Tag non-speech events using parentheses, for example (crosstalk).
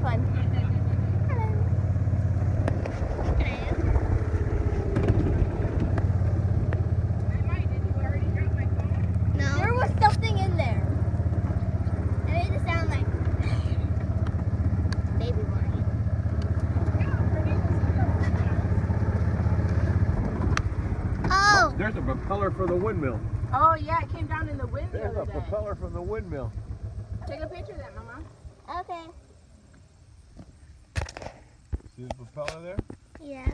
fun. No. There was something in there. It made it sound like (gasps) baby bunny. Oh, There's a propeller for the windmill. Oh yeah, it came down in the wind the There's a propeller from the windmill. Take a picture of that, Mama. Okay. See the propeller there? yeah.